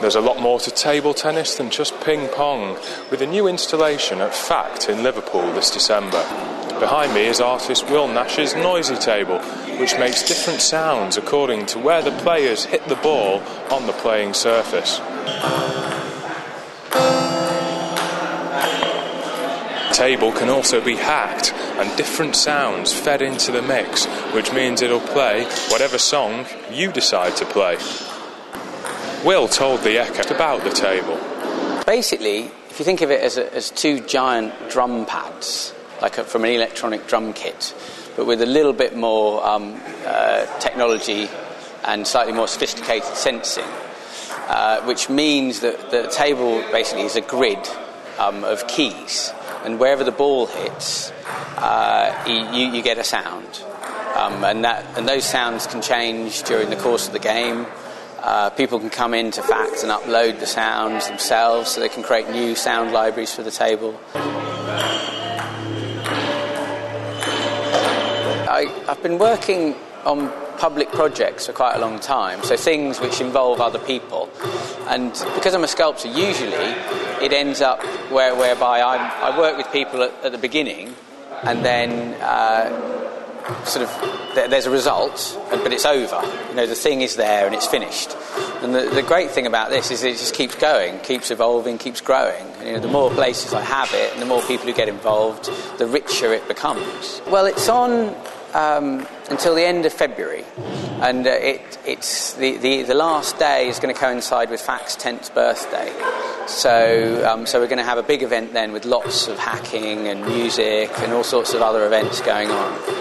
There's a lot more to table tennis than just ping pong, with a new installation at FACT in Liverpool this December. Behind me is artist Will Nash's Noisy Table, which makes different sounds according to where the players hit the ball on the playing surface. table can also be hacked and different sounds fed into the mix, which means it'll play whatever song you decide to play. Will told the Echo about the table. Basically, if you think of it as, a, as two giant drum pads, like a, from an electronic drum kit, but with a little bit more um, uh, technology and slightly more sophisticated sensing, uh, which means that the table basically is a grid um, of keys and wherever the ball hits, uh, you, you, get a sound. Um, and, that, and those sounds can change during the course of the game. Uh, people can come into FACT and upload the sounds themselves so they can create new sound libraries for the table. I, I've been working on public projects for quite a long time, so things which involve other people. And because I'm a sculptor, usually it ends up where, whereby I, I work with people at, at, the beginning and then uh, sort of there's a result, but it's over. You know, the thing is there and it's finished. And the, the great thing about this is it just keeps going, keeps evolving, keeps growing. You know, the more places I have it and the more people who get involved, the richer it becomes. Well, it's on um, until the end of February, and uh, it, it's the, the, the, last day is going to coincide with FACT's 10th birthday. So, um, so we're going to have a big event then with lots of hacking and music and all sorts of other events going on.